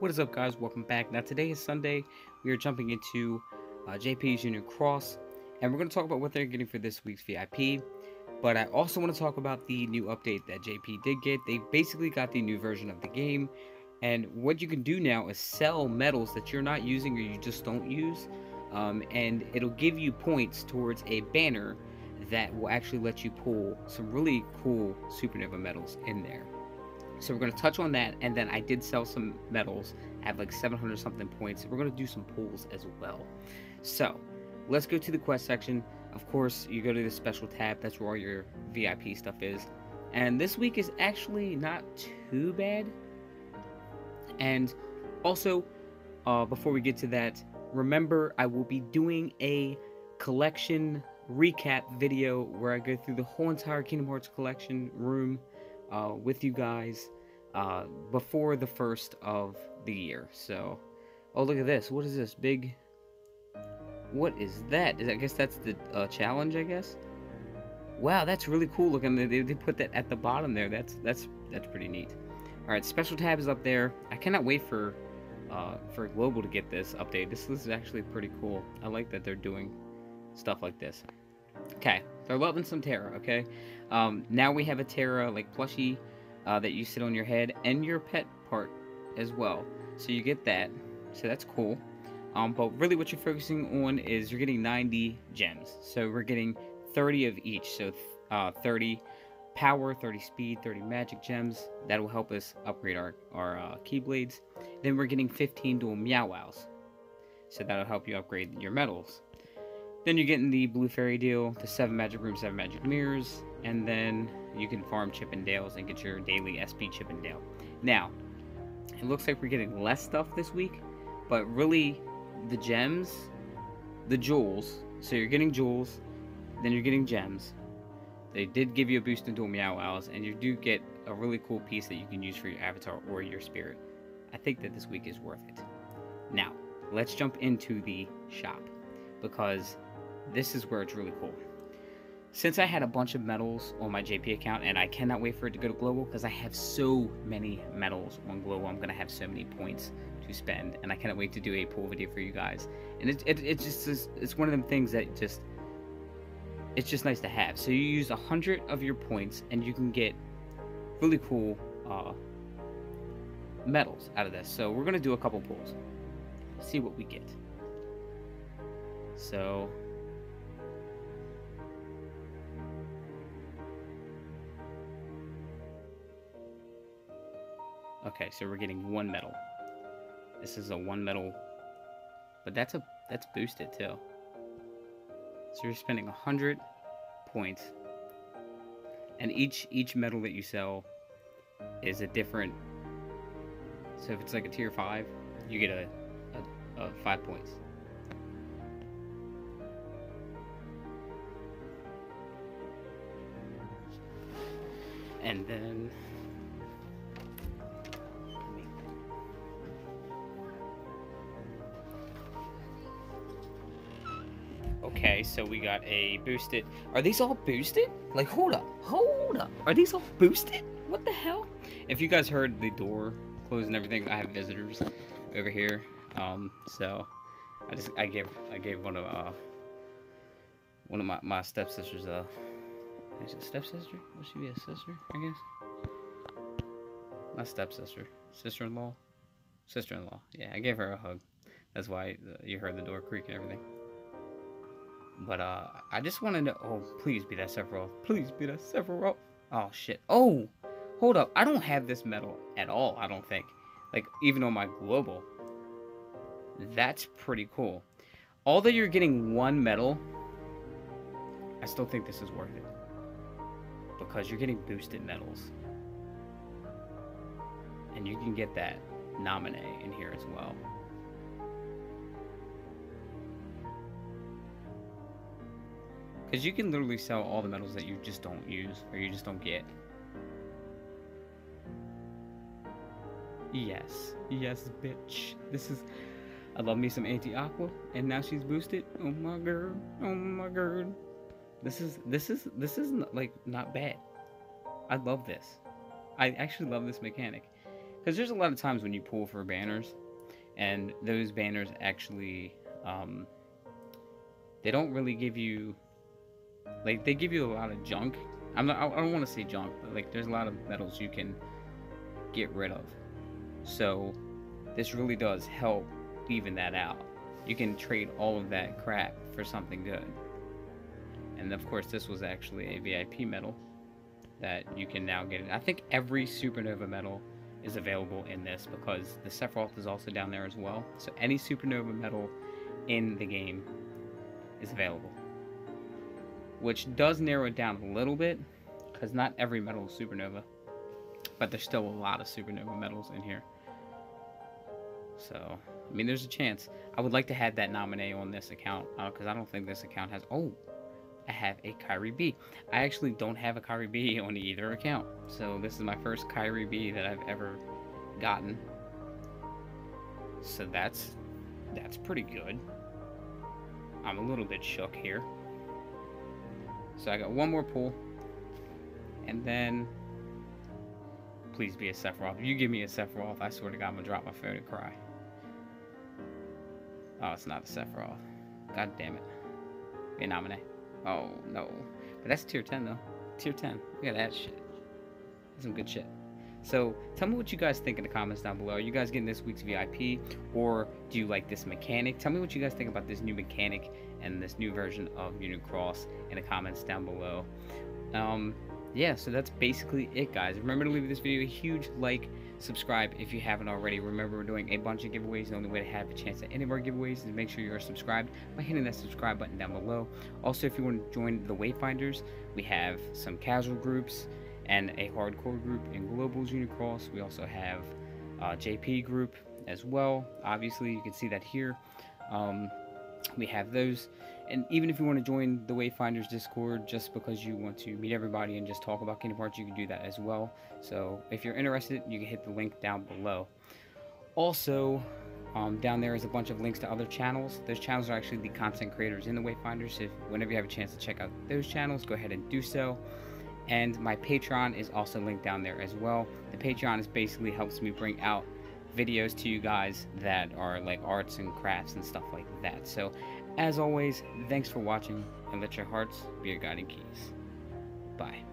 what is up guys? Welcome back. Now today is Sunday. We are jumping into uh, JP's Union Cross and we're going to talk about what they're getting for this week's VIP. But I also want to talk about the new update that JP did get. They basically got the new version of the game and what you can do now is sell medals that you're not using or you just don't use um, and it'll give you points towards a banner that will actually let you pull some really cool Supernova medals in there. So we're going to touch on that, and then I did sell some medals at like 700 something points. We're going to do some pulls as well. So let's go to the quest section. Of course, you go to the special tab. That's where all your VIP stuff is. And this week is actually not too bad. And also, uh, before we get to that, remember I will be doing a collection recap video where I go through the whole entire Kingdom Hearts collection room uh, with you guys uh, before the first of the year. So, oh look at this. What is this big? What is that? I guess that's the uh, challenge. I guess. Wow, that's really cool looking. They, they put that at the bottom there. That's that's that's pretty neat. All right, special tab is up there. I cannot wait for uh, for global to get this update. This, this is actually pretty cool. I like that they're doing stuff like this. Okay, they're loving some Terra, okay? Um, now we have a Terra, like, plushie uh, that you sit on your head and your pet part as well. So you get that. So that's cool. Um, but really what you're focusing on is you're getting 90 gems. So we're getting 30 of each. So uh, 30 power, 30 speed, 30 magic gems. That will help us upgrade our, our uh, Keyblades. Then we're getting 15 dual Meow Wows. So that'll help you upgrade your medals. Then you're getting the Blue Fairy deal, the 7 Magic Brooms, 7 Magic Mirrors, and then you can farm Chippendales and get your daily SP Chippendale. Now, it looks like we're getting less stuff this week, but really, the gems, the jewels, so you're getting jewels, then you're getting gems. They did give you a boost in dual Meow and you do get a really cool piece that you can use for your avatar or your spirit. I think that this week is worth it. Now, let's jump into the shop, because this is where it's really cool. Since I had a bunch of medals on my JP account, and I cannot wait for it to go to global because I have so many medals on global, I'm gonna have so many points to spend, and I cannot wait to do a pool video for you guys. And it, it, it just is, it's one of them things that just it's just nice to have. So you use a hundred of your points, and you can get really cool uh, medals out of this. So we're gonna do a couple pulls, see what we get. So Okay, so we're getting one medal. This is a one medal, but that's a that's boosted too. So you're spending a hundred points, and each each medal that you sell is a different. So if it's like a tier five, you get a, a, a five points. And then Okay, so we got a boosted. Are these all boosted? Like, hold up, hold up. Are these all boosted? What the hell? If you guys heard the door close and everything, I have visitors over here. Um, so I just I gave I gave one of uh one of my my stepsisters uh is it stepsister? Would she be a sister? I guess. My stepsister, sister-in-law, sister-in-law. Yeah, I gave her a hug. That's why uh, you heard the door creak and everything. But uh, I just wanted to. Oh, please be that Sephiroth. Please be that Sephiroth. Oh shit. Oh, hold up. I don't have this medal at all. I don't think. Like even on my global. That's pretty cool. Although you're getting one medal, I still think this is worth it because you're getting boosted medals, and you can get that nominee in here as well. Because you can literally sell all the medals that you just don't use, or you just don't get. Yes. Yes, bitch. This is... I love me some anti-aqua, and now she's boosted. Oh my god. Oh my god. This is, this is, this is, not, like, not bad. I love this. I actually love this mechanic. because there's a lot of times when you pull for banners, and those banners actually, um, they don't really give you, like they give you a lot of junk. I'm not. I don't want to say junk, but like there's a lot of metals you can get rid of. So this really does help even that out. You can trade all of that crap for something good. And of course, this was actually a VIP medal that you can now get. I think every Supernova medal is available in this because the Sephiroth is also down there as well. So any Supernova medal in the game is available. Which does narrow it down a little bit because not every medal is Supernova. But there's still a lot of Supernova medals in here. So, I mean, there's a chance. I would like to have that nominee on this account because uh, I don't think this account has. Oh, I have a Kairi B. I actually don't have a Kairi B on either account. So this is my first Kairi B that I've ever gotten. So that's that's pretty good. I'm a little bit shook here. So I got one more pull. And then please be a Sephiroth. If you give me a Sephiroth, I swear to God, I'm gonna drop my phone and cry. Oh, it's not a Sephiroth. God damn it. Be a nominee. Oh, no. But that's tier 10, though. Tier 10. Look at that shit. That's some good shit. So, tell me what you guys think in the comments down below. Are you guys getting this week's VIP? Or do you like this mechanic? Tell me what you guys think about this new mechanic and this new version of Union Cross in the comments down below. Um, yeah, so that's basically it, guys. Remember to leave this video a huge like, subscribe if you haven't already. Remember, we're doing a bunch of giveaways. The only way to have a chance at any of our giveaways is make sure you're subscribed by hitting that subscribe button down below. Also, if you want to join the Wayfinders, we have some casual groups and a hardcore group in Globals Union Cross. We also have a JP group as well. Obviously, you can see that here. Um, we have those and even if you want to join the Wayfinders Discord just because you want to meet everybody and just talk about Kingdom Hearts, you can do that as well. So if you're interested, you can hit the link down below. Also, um, down there is a bunch of links to other channels. Those channels are actually the content creators in the Wayfinders. So if whenever you have a chance to check out those channels, go ahead and do so. And my Patreon is also linked down there as well. The Patreon is basically helps me bring out videos to you guys that are like arts and crafts and stuff like that. So as always, thanks for watching, and let your hearts be your guiding keys. Bye.